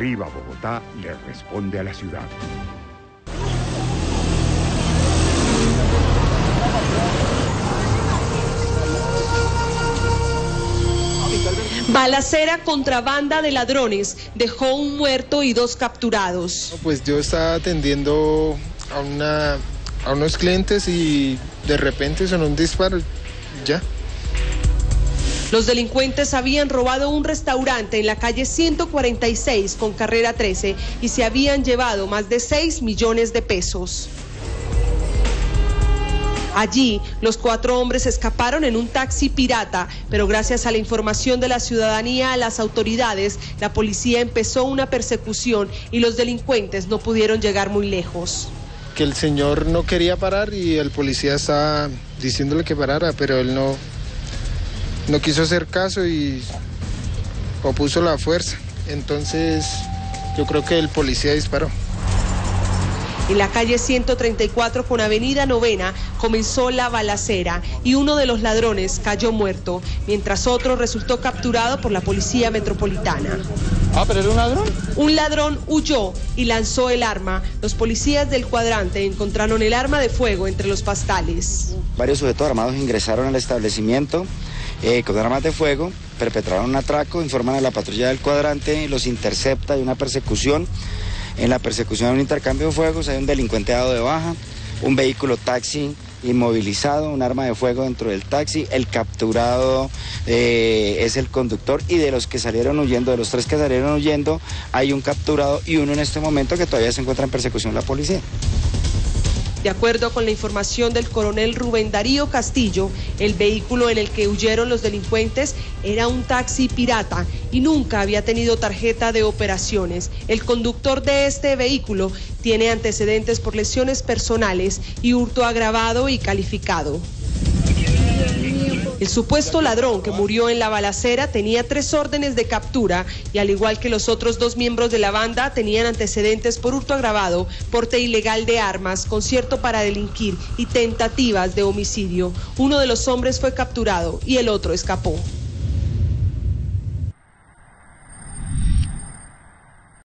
Arriba Bogotá le responde a la ciudad. Balacera contrabanda de ladrones dejó un muerto y dos capturados. Pues yo estaba atendiendo a, una, a unos clientes y de repente sonó un disparo. Ya. Los delincuentes habían robado un restaurante en la calle 146 con carrera 13 y se habían llevado más de 6 millones de pesos. Allí, los cuatro hombres escaparon en un taxi pirata, pero gracias a la información de la ciudadanía a las autoridades, la policía empezó una persecución y los delincuentes no pudieron llegar muy lejos. Que el señor no quería parar y el policía estaba diciéndole que parara, pero él no, no quiso hacer caso y opuso la fuerza. Entonces, yo creo que el policía disparó. En la calle 134 con Avenida Novena comenzó la balacera y uno de los ladrones cayó muerto, mientras otro resultó capturado por la policía metropolitana. Ah, pero era un ladrón. Un ladrón huyó y lanzó el arma. Los policías del cuadrante encontraron el arma de fuego entre los pastales. Varios sujetos armados ingresaron al establecimiento eh, con armas de fuego, perpetraron un atraco, informan a la patrulla del cuadrante, los intercepta, y una persecución. En la persecución hay un intercambio de fuegos, hay un delincuente dado de baja, un vehículo taxi inmovilizado, un arma de fuego dentro del taxi, el capturado eh, es el conductor y de los que salieron huyendo, de los tres que salieron huyendo, hay un capturado y uno en este momento que todavía se encuentra en persecución la policía. De acuerdo con la información del coronel Rubén Darío Castillo, el vehículo en el que huyeron los delincuentes era un taxi pirata y nunca había tenido tarjeta de operaciones. El conductor de este vehículo tiene antecedentes por lesiones personales y hurto agravado y calificado. El supuesto ladrón que murió en la balacera tenía tres órdenes de captura y al igual que los otros dos miembros de la banda tenían antecedentes por hurto agravado, porte ilegal de armas, concierto para delinquir y tentativas de homicidio. Uno de los hombres fue capturado y el otro escapó.